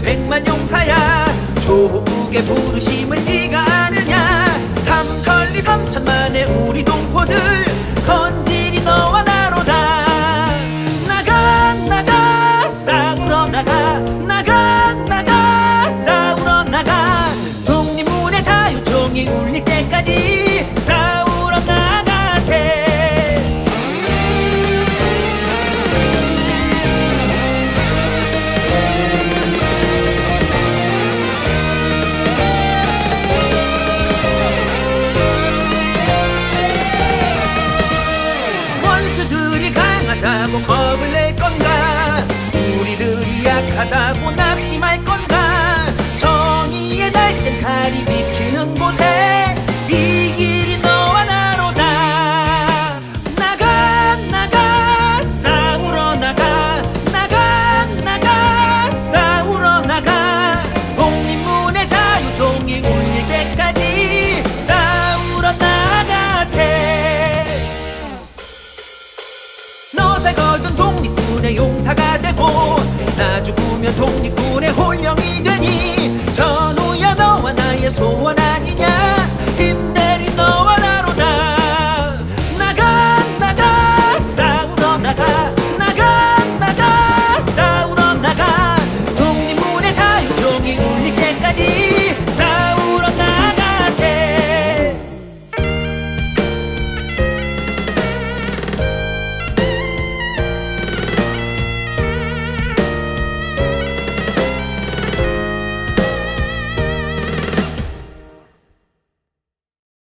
백만 용사야. 조국의 부르심을 네가 하고 겁을 낼 건가? 우리들이 약하다고 낙심할 건가? 곳에 거둔 독립군의 용사가 되고 나 죽으면 독립군의 혼령이 되니 전우야 너와 나의 소원